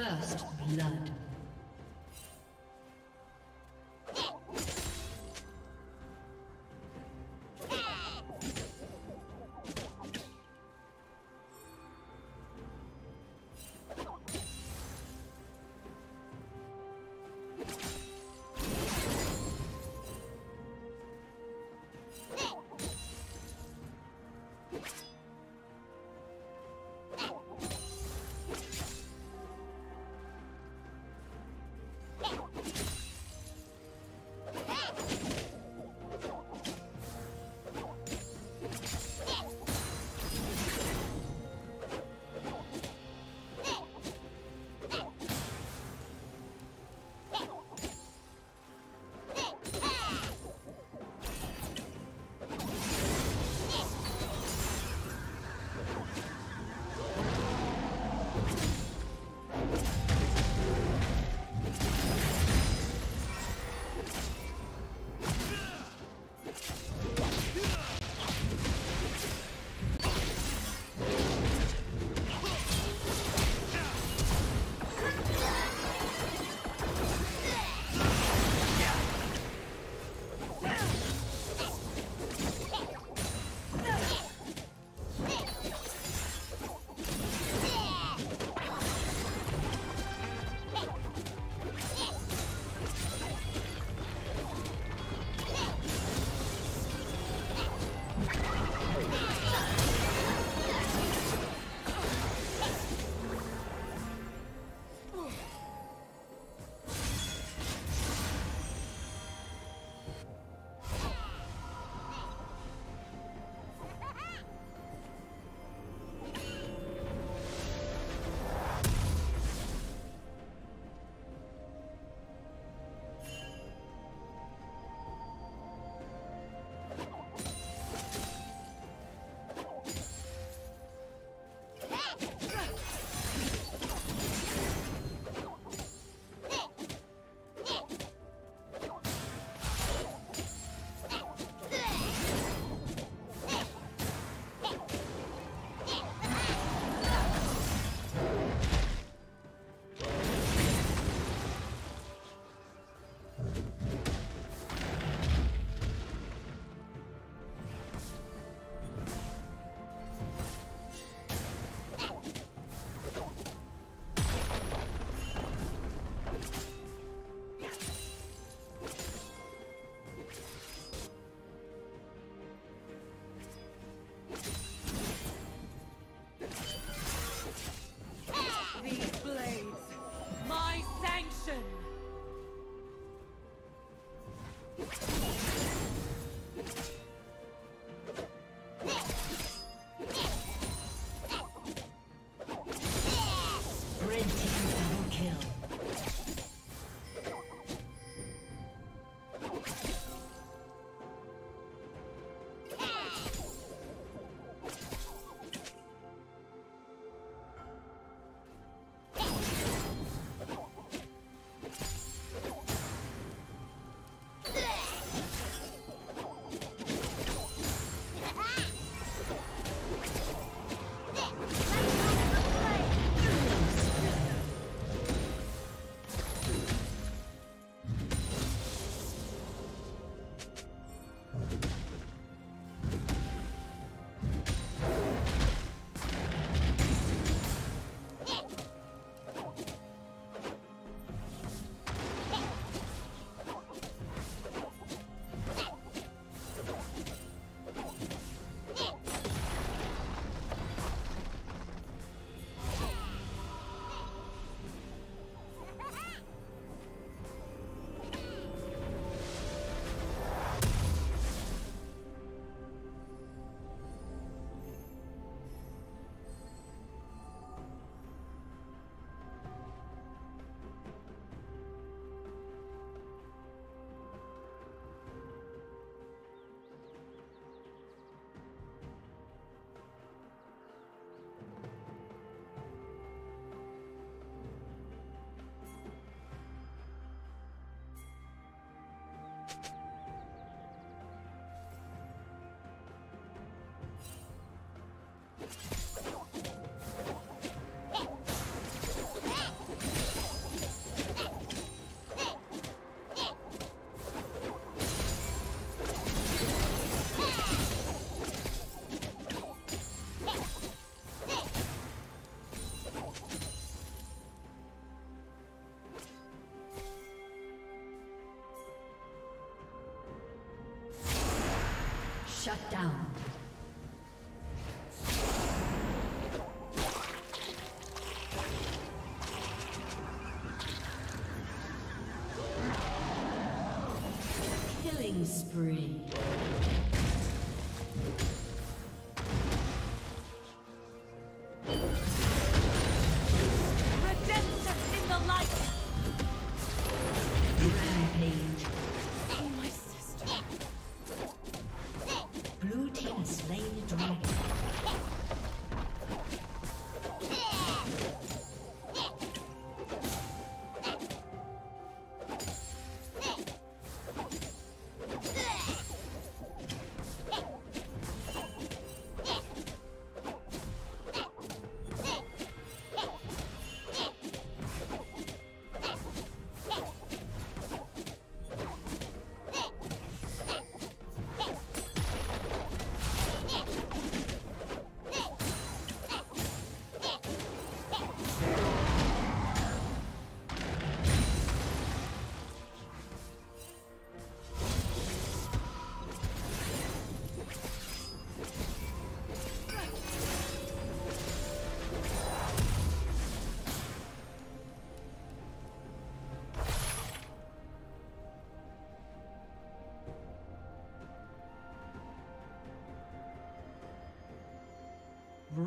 First blood. Shut down.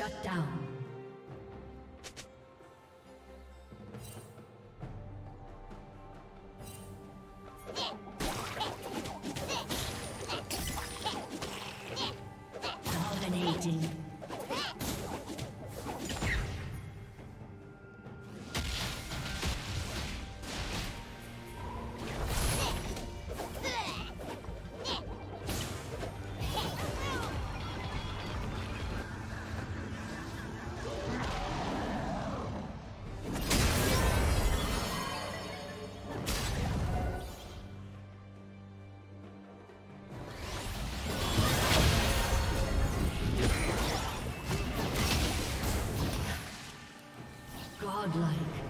Shut down. Godlike.